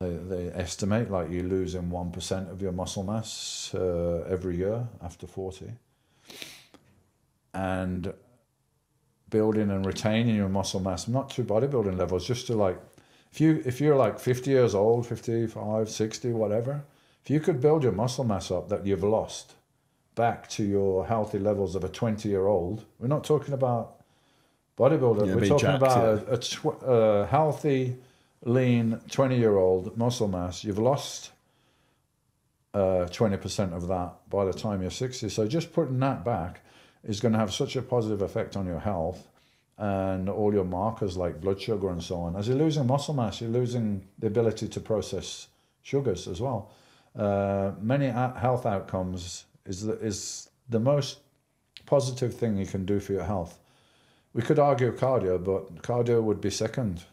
They, they estimate like you're losing 1% of your muscle mass uh, every year after 40. And building and retaining your muscle mass, not to bodybuilding levels, just to like, if, you, if you're like 50 years old, 55, 60, whatever, if you could build your muscle mass up that you've lost back to your healthy levels of a 20 year old, we're not talking about bodybuilder, Yeah, we're talking jacked, about a, a, tw- a healthy, lean 20 year old muscle mass. You've lost uh, 20% of that by the time you're 60. So just putting that back is going to have such a positive effect on your health and all your markers like blood sugar and so on. As you're losing muscle mass, you're losing the ability to process sugars as well. Uh, many health outcomes is the, is the most positive thing you can do for your health. We could argue cardio, but cardio would be second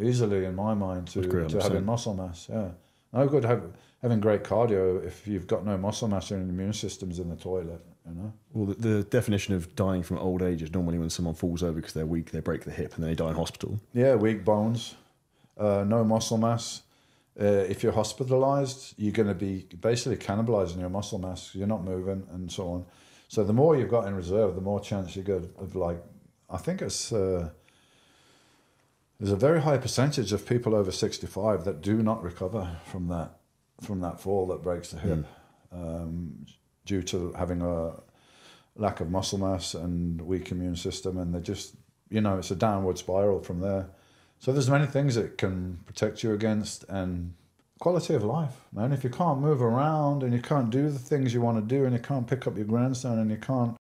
easily in my mind to, to having muscle mass. Yeah, no good have, having great cardio if you've got no muscle mass and your immune system's in the toilet. You know. Well, the, the definition of dying from old age is normally when someone falls over because they're weak, they break the hip, and then they die in hospital. Yeah, weak bones, uh, no muscle mass. Uh, if you're hospitalized, you're going to be basically cannibalizing your muscle mass. You're not moving and so on. So the more you've got in reserve, the more chance you get of like. I think it's uh, there's a very high percentage of people over 65 that do not recover from that from that fall that breaks the hip um, due to having a lack of muscle mass and weak immune system, and they just you know it's a downward spiral from there. So there's many things it can protect you against and quality of life, man. If you can't move around and you can't do the things you want to do and you can't pick up your grandson and you can't